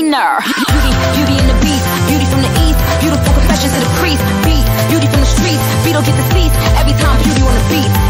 Selena. Beauty, beauty in the beast. Beauty from the east. Beautiful confessions to the priest. Beat, beauty from the streets. Beat don't get the seats. Every time beauty on the beat.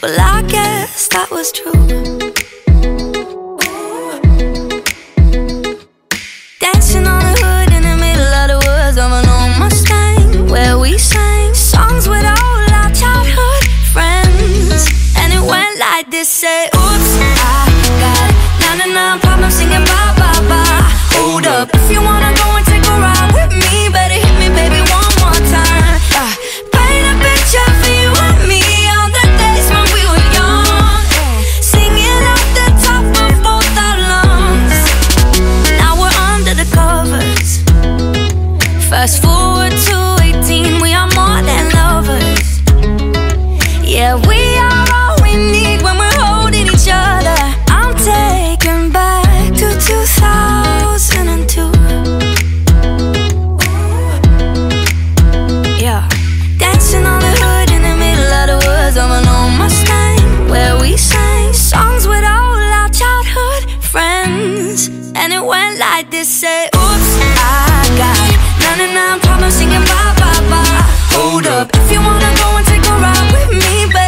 Well, I guess that was true. Dancing on the hood in the middle of the woods of an old Mustang, where we sang songs with all our childhood friends. And it went like this: say, Oops, I got 99 problems singing like this: say, Oops, I got 99 problems singing bye bye bye. Hold up, if you wanna go and take a ride with me, better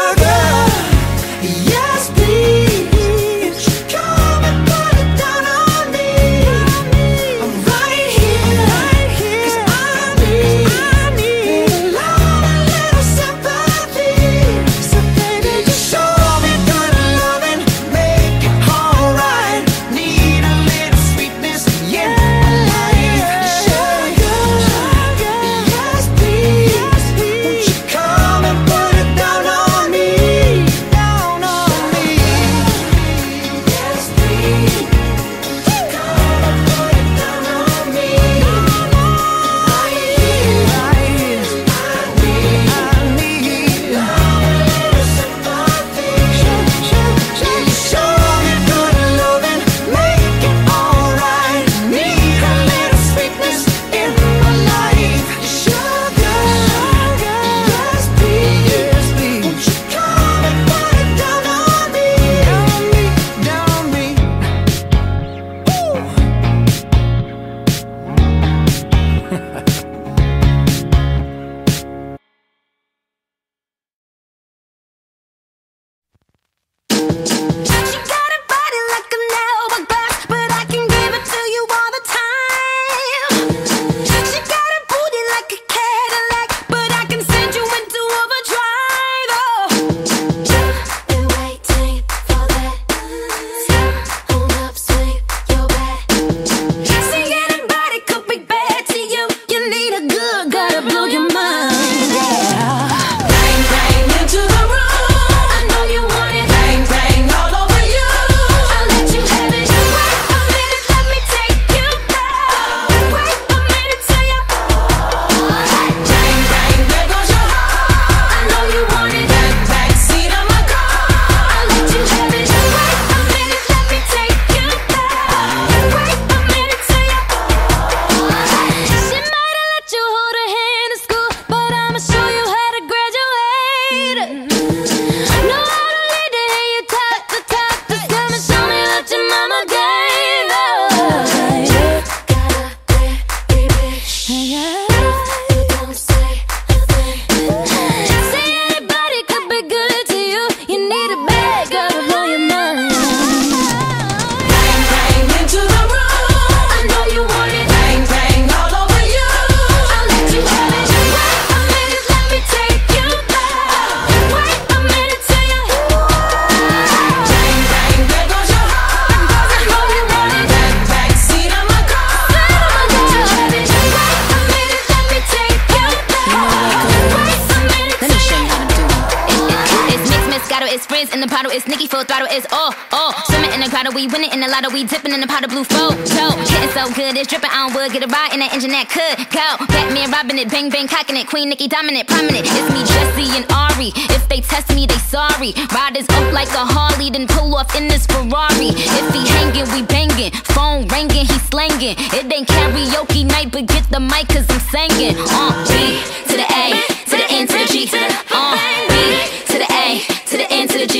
in the bottle, it's Nicki full throttle, it's oh oh. Swimming in the grotto, we winning in the lotto, we dipping in the pot of blue flow. So, getting so good, it's dripping, I don't would get a ride in that engine that could go. Batman robbing it, bang bang cocking it, Queen Nicki dominant, prominent. It's me, Jessie, and Ari. If they test me, they sorry. Riders up like a Harley, then pull off in this Ferrari. If he hanging, we banging. Phone ringing, he slanging. It ain't karaoke night, but get the mic, cause I'm singing. Uh, B to the A, to the N, to the G, to the, uh, B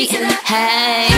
Hey.